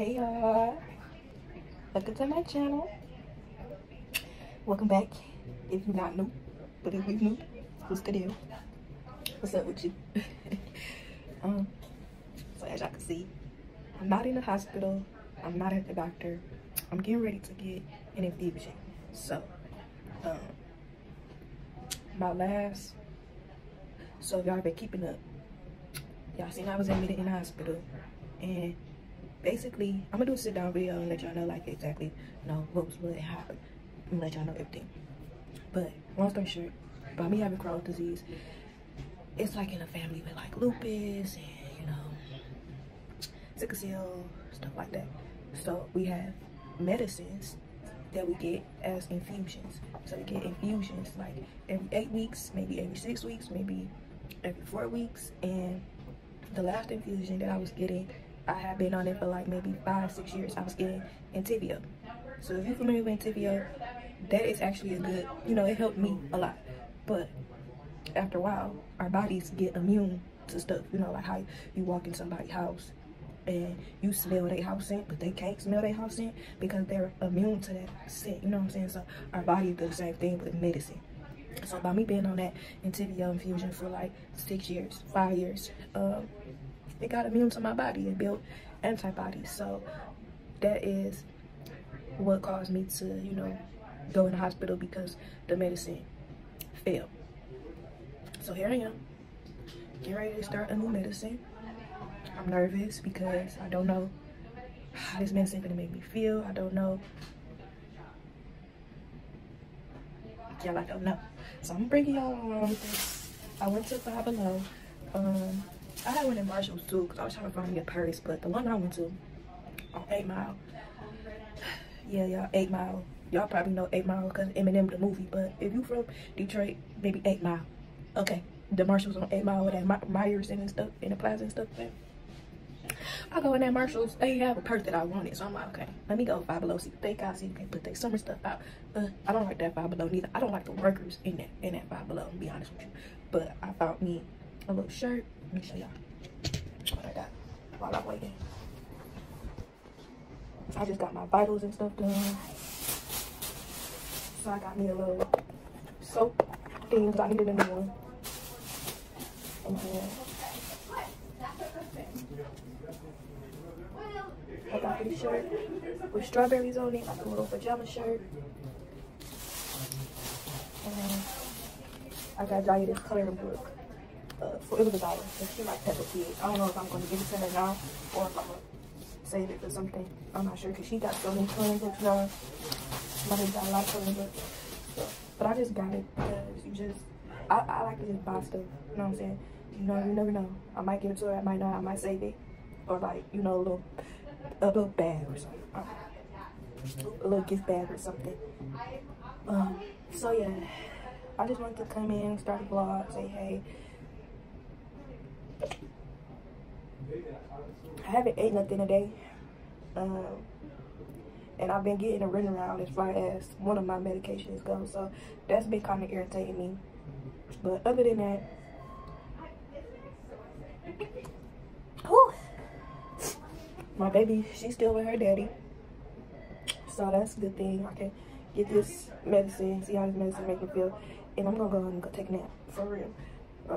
Hey y'all, welcome to my channel. Welcome back if you're not new, but if you're new, what's the deal? What's up with you? um, so as y'all can see, I'm not in the hospital. I'm not at the doctor. I'm getting ready to get an infusion. So, um, my last, so y'all been keeping up, y'all seen I was admitted in the hospital and basically I'm gonna do a sit down video and let y'all know like exactly you know what was really happened and let y'all know everything. But long story short, by me having Crohn's disease, it's like in a family with like lupus and you know sickle cell stuff like that. So we have medicines that we get as infusions. So we get infusions like every eight weeks, maybe every six weeks, maybe every four weeks. And the last infusion that I was getting, I have been on it for like maybe five, six years. I was getting Entyvio. So if you're familiar with Entyvio, that is actually a good, you know, it helped me a lot. But after a while, our bodies get immune to stuff. You know, like how you walk in somebody's house and you smell their house scent, but they can't smell their house scent because they're immune to that scent. You know what I'm saying? So our body does the same thing with medicine. So by me being on that Entyvio infusion for like six years, five years, um, it got immune to my body and built antibodies. So that is what caused me to, you know, go in the hospital because the medicine failed. So here I am, getting ready to start a new medicine. I'm nervous because I don't know how this medicine gonna make me feel. I don't know. Y'all, I don't know. So I'm bringing y'all along with this. I went to Five Below. Um, I had one in Marshalls too because I was trying to find me a purse, but the one I went to on 8 Mile. Yeah, y'all, 8 Mile. Y'all probably know 8 Mile because Eminem the movie, but if you from Detroit, maybe 8 Mile. Okay, the Marshalls on 8 Mile with that Meijers and stuff, in the plaza and stuff. Man. I go in that Marshalls, they have a purse that I wanted, so I'm like, okay, let me go Five Below, see what they got, see if they put their summer stuff out. But I don't like that Five Below neither. I don't like the workers in that in that Five Below, to be honest with you. But I found me a little shirt. Let me show y'all what I got while I'm waiting. I just got my vitals and stuff done. So I got me a little soap thing because I needed a new one. And then I got this shirt with strawberries on it, like a little pajama shirt. And I got Jaya this coloring book. Uh, for it was a dollar. And she like Peppa Pig. I don't know if I'm gonna give it to her now or if I'm gonna save it for something. I'm not sure because she got so many coloring books now. My baby got a lot of coloring. So, but I just got it because you just I, I like to just buy stuff. You know what I'm saying? You know, you never know. I might give it to her, I might not, I might save it. Or like, you know, a little a little bag or something. a little gift bag or something. Um, so yeah. I just wanted to come in, start a vlog, say hey. I haven't ate nothing today. Um, and I've been getting a run around as far as one of my medications go. So that's been kind of irritating me. But other than that, whew, my baby, she's still with her daddy. So that's a good thing. I can get this medicine, see how this medicine make me feel. And I'm gonna go and go take a nap, for real. Uh,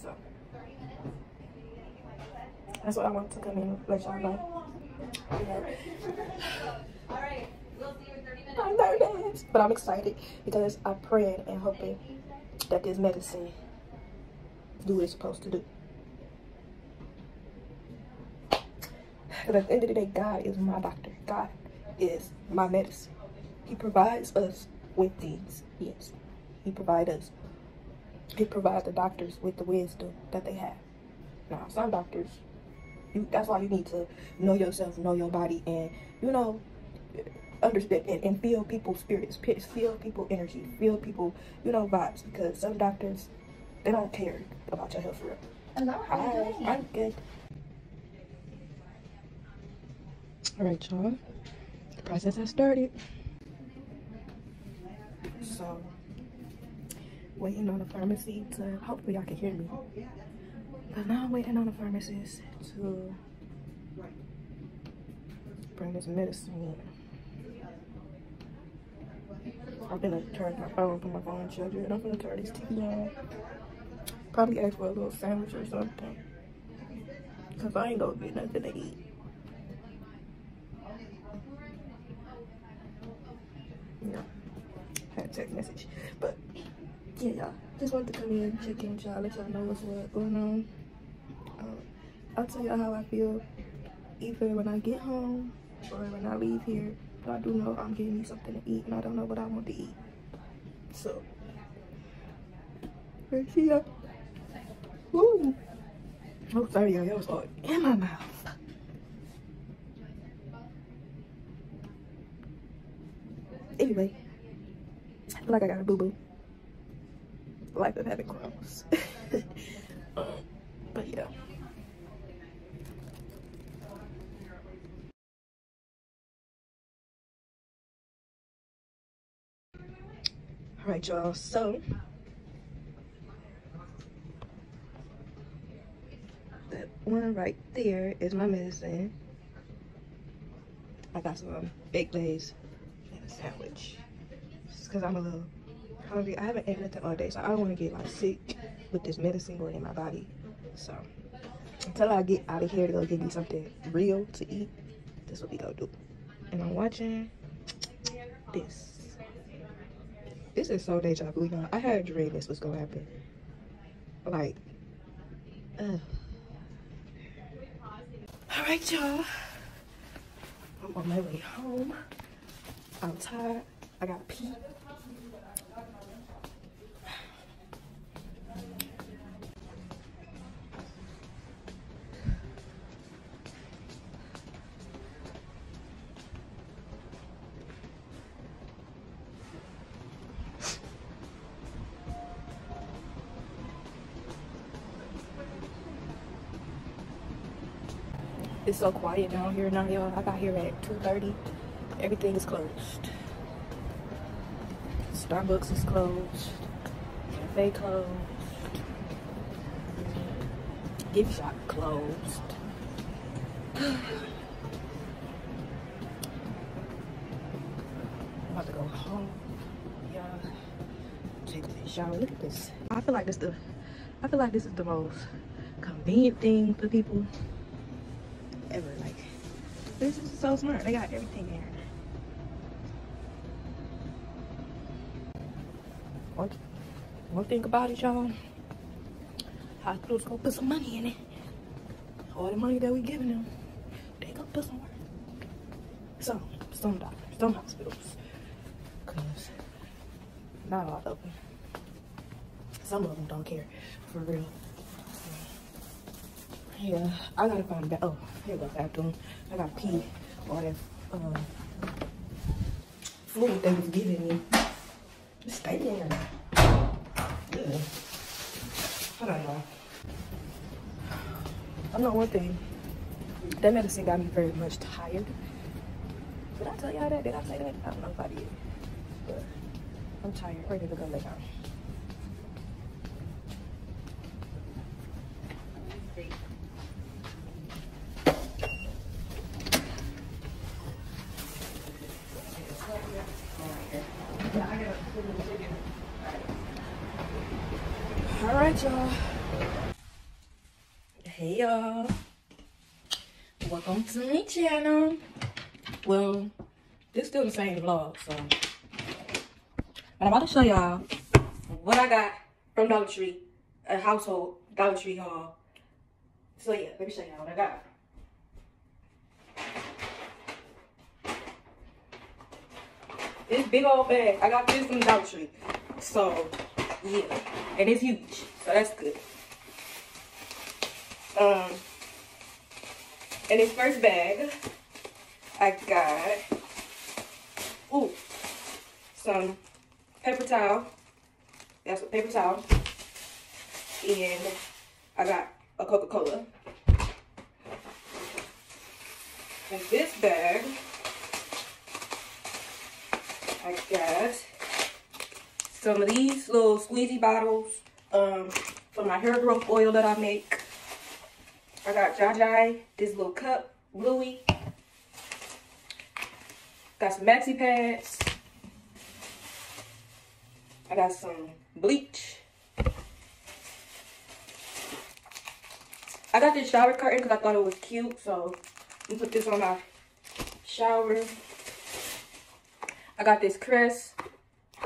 so, that's what I want to come in and let y'all know. I'm nervous, but I'm excited because I'm praying and hoping that this medicine do what it's supposed to do. Because at the end of the day, God is my doctor. God is my medicine. He provides us with things. Yes, He provides us. He provides the doctors with the wisdom that they have. Now, some doctors, you, that's why you need to know yourself, know your body, and, you know, understand and, and feel people's spirits, feel people energy, feel people, you know, vibes. Because some doctors, they don't care about your health for real. Hello, Hi, I'm good. All right, y'all. The process has started. So, waiting on the pharmacy to, hopefully y'all can hear me. But now I'm waiting on the pharmacist to bring this medicine in. I'm gonna turn my phone, put my phone charger, and I'm gonna turn this TV on. Probably ask for a little sandwich or something. Cause I ain't gonna get nothing to eat. Yeah. Had a text message. But yeah, y'all. Just wanted to come in, check in with y'all, let y'all know what's what going on. Um, I'll tell y'all how I feel either when I get home or when I leave here. But I do know I'm getting me something to eat and I don't know what I want to eat. So, right here. Woo. Oh, sorry, y'all. That was hard in my mouth. Anyway, I feel like I got a boo-boo. Life of having Crohn's. um, but yeah. All right, y'all. So that one right there is my medicine. I got some baked lays and a sandwich. Just cause I'm a little I haven't eaten nothing all day, so I don't want to get like sick with this medicine going in my body. So until I get out of here to go get me something real to eat, this will be gonna do. And I'm watching this. This is so deja vu, y'all. I had a dream this was gonna happen. Like, ugh. All right, y'all. I'm on my way home. I'm tired. I gotta pee. It's so quiet down here now, y'all. I got here at 2.30. Everything is closed. Starbucks is closed. Cafe closed. Gift shop closed. I'm about to go home. Yeah. Take a shower. Look at this. I feel like this the I feel like this is the most convenient thing for people this is so smart. They got everything here. One, one thing about it, y'all, hospitals gonna put some money in it. All the money that we giving them, they gonna put somewhere. Some, some doctors, some hospitals. Cause not all of them. Some of them don't care, for real. Yeah, I gotta find that. Oh, here goes bathroom. I gotta pee all that um, fluid they was giving me. Stay there. Yeah. Hold on, y'all. I know one thing. That medicine got me very much tired. Did I tell y'all that? Did I say that? I don't know if I did. But I'm tired. Ready to go lay down. All right, y'all. Hey, y'all. Welcome to my channel. Well, this still the same vlog, so. But I'm about to show y'all what I got from Dollar Tree, a household Dollar Tree haul. So yeah, let me show y'all what I got. This big old bag. I got this from Dollar Tree. So, yeah. And it's huge. So that's good. Um, in this first bag, I got, ooh, some paper towel. That's a paper towel. And I got a Coca-Cola. In this bag, I got some of these little squeezy bottles um, for my hair growth oil that I make. I got Jajai, this little cup, Bluey. Got some maxi pads. I got some bleach. I got this shower curtain because I thought it was cute. So, we put this on my shower. I got this Crest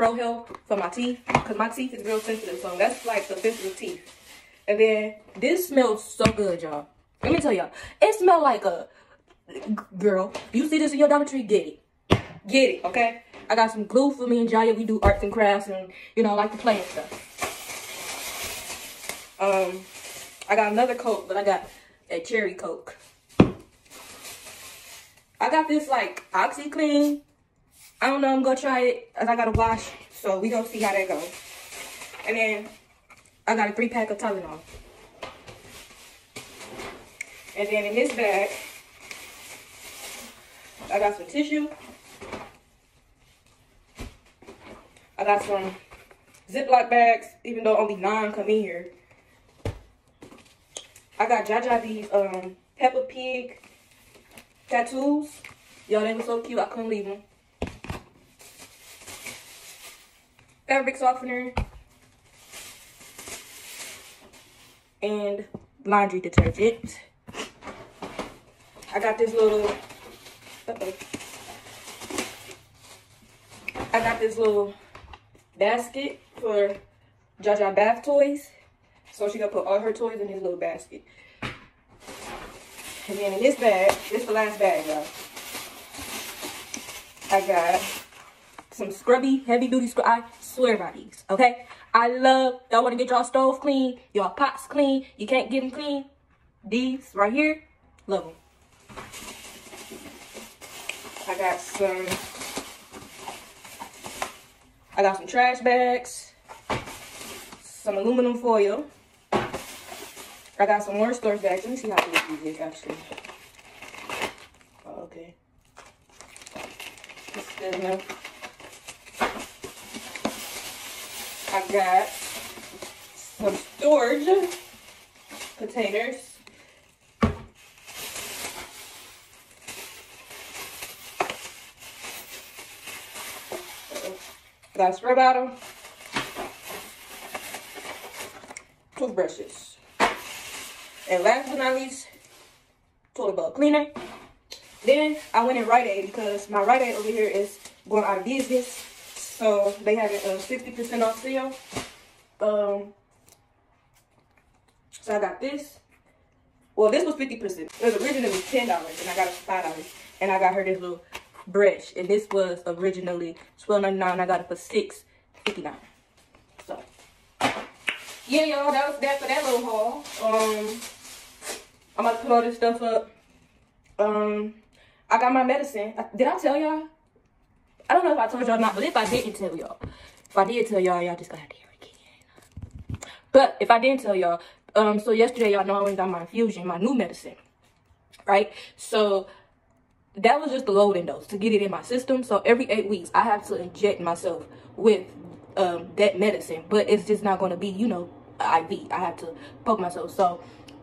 Pro Health for my teeth because my teeth is real sensitive. So, that's like the sensitive teeth. And then, this smells so good, y'all. Let me tell y'all. It smells like a... Girl, you see this in your Dollar Tree? Get it. Get it, okay? I got some glue for me and Jaya. We do arts and crafts and, you know, like to play and stuff. Um, I got another Coke, but I got a cherry Coke. I got this, like, OxiClean. I don't know. I'm going to try it. I got to wash. So, we to see how that goes. And then, I got a three-pack of Tylenol. And then in this bag, I got some tissue. I got some Ziploc bags, even though only nine come in here. I got Jaja these um, Peppa Pig tattoos. Y'all, they were so cute. I couldn't leave them. Fabric softener. And laundry detergent. I got this little, uh -oh. I got this little basket for Jaja bath toys. So she gonna put all her toys in this little basket. And then in this bag, this is the last bag, y'all. I got some scrubby, heavy duty scrub. I swear by these, okay? I love, y'all wanna get y'all stove clean, y'all pots clean, you can't get them clean. These right here, love them. I got some I got some trash bags, some aluminum foil. I got some more storage bags. Let me see how big these is actually. Oh, okay. That's good enough. I got some storage containers. a spray bottle, toothbrushes, and last but not least, toilet bowl cleaner. Then I went in Rite Aid because my Rite Aid over here is going out of business. So they have a 60% off sale. Um, so I got this. Well, this was 50%. It was originally $10 and I got it for $5. And I got her this little brush. And this was originally $12.99. I got it for $6.59. So, yeah, y'all, that was that for that little haul. Um, I'm about to put all this stuff up. Um, I got my medicine. Did I tell y'all? I don't know if I told y'all not, but if I didn't tell y'all, if I did tell y'all, y'all just gonna have to hear it again. But if I didn't tell y'all, um, so yesterday y'all know I went got my infusion, my new medicine, right? So that was just the loading dose to get it in my system. So every eight weeks, I have to inject myself with um, that medicine, but it's just not going to be, you know, IV. I have to poke myself. So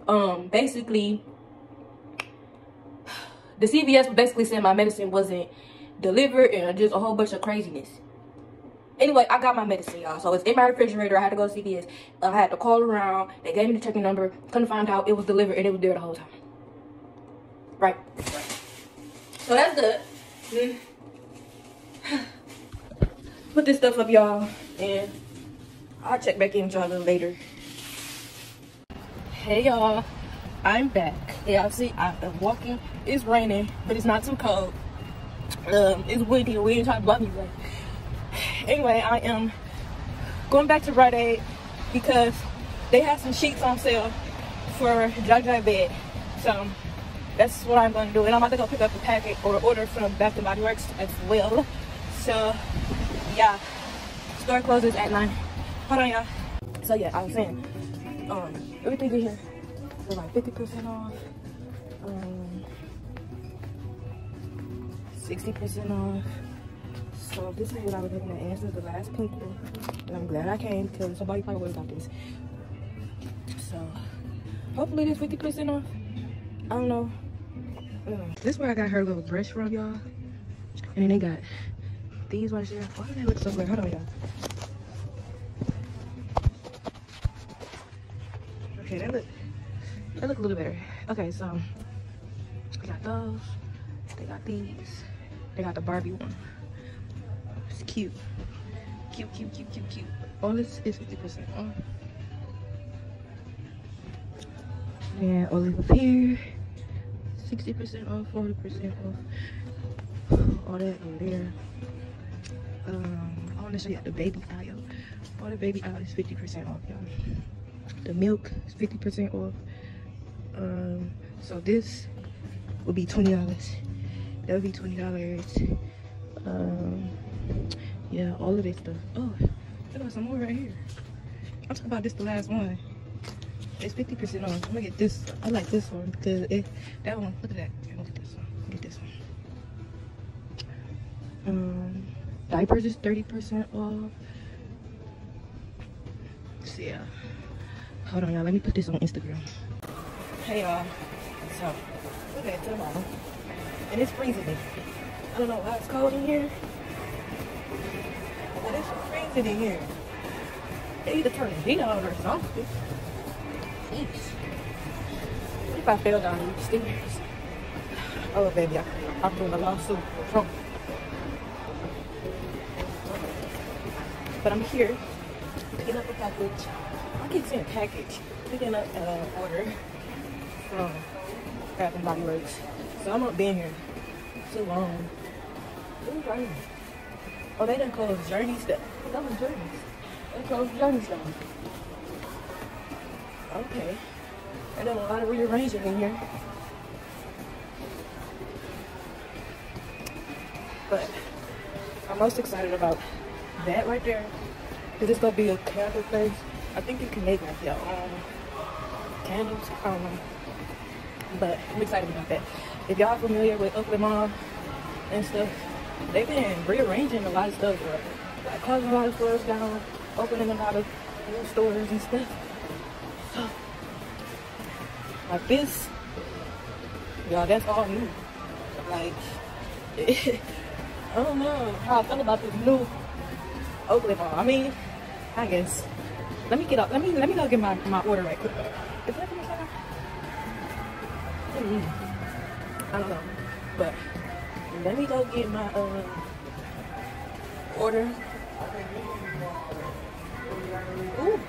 um, basically, the CVS basically said my medicine wasn't delivered and just a whole bunch of craziness. Anyway, I got my medicine, y'all. So it's in my refrigerator. I had to go to CVS. I had to call around. They gave me the checking number. Couldn't find out it was delivered and it was there the whole time. Right. right. So that's good. Mm. Put this stuff up, y'all, and I'll check back in with y'all a little later. Hey, y'all. I'm back. Y'all see, I am walking. It's raining, but it's not too cold. Um, it's windy. We ain't talking about music. Anyway, I am going back to Rite Aid because they have some sheets on sale for Jaja bed. So that's what I'm going to do. And I'm about to go pick up a packet or order from Bath and Body Works as well. So, yeah. Store closes at 9. Hold on, y'all. So, yeah, I was saying, um, everything in here is like 50% off. Um, 60% off. So this is what I was looking at. And this is the last pink one. And I'm glad I came because somebody probably have got this. So hopefully this 50% off. I don't know. Mm. This is where I got her little brush from, y'all. And then they got these ones here. Why do they look so weird? Hold on, y'all. Okay, that look that look a little better. Okay, so they got those. They got these. They got the Barbie one. It's cute. Cute, cute, cute, cute, cute. All this is 50% off. And olive up here. 60% off, 40% off. All that over there. Um, I want to show you the baby aisle. All the baby aisle is 50% off, y'all. The milk is 50% off. Um, so this will be $20. That would be $20. Um, yeah, all of this stuff. Oh, there was some more right here. I'm talking about this the last one. It's 50% off. I'm gonna get this. I like this one because it, that one, look at that. Look at this one. Get this one. Um, diapers is 30% off. So yeah. Hold on, y'all. Let me put this on Instagram. Hey, y'all. So, look at to the bottom. And it's freezing. I don't know why it's cold in here. But it's freezing in here. They need to turn the heat on or something. Jeez. What if I fell down these stairs? Oh, baby, I, I'm doing a lawsuit. Trump. But I'm here picking up a package. I keep saying package. Picking up an uh, order from Bath and Body Works. So I'm not being here too long. Ooh. Oh, they done closed Journeys down. That was Journeys. They closed Journeys down. Okay. I done a lot of rearranging in here. But I'm most excited about that right there. Cause it's gonna be a candle place. I think you can make like your um, own candles. I don't know. But I'm excited about that. If y'all familiar with Oakland Mall and stuff, they've been rearranging a lot of stuff. Like closing a lot of stores down, opening a lot of new stores and stuff. So, like this, y'all, that's all new. Like, I don't know how I feel about this new Oakland Mall. I mean, I guess. Let me get up. Let me let me go get my, my order right quick. Is that mm, I don't know. But let me go get my uh, order. Ooh.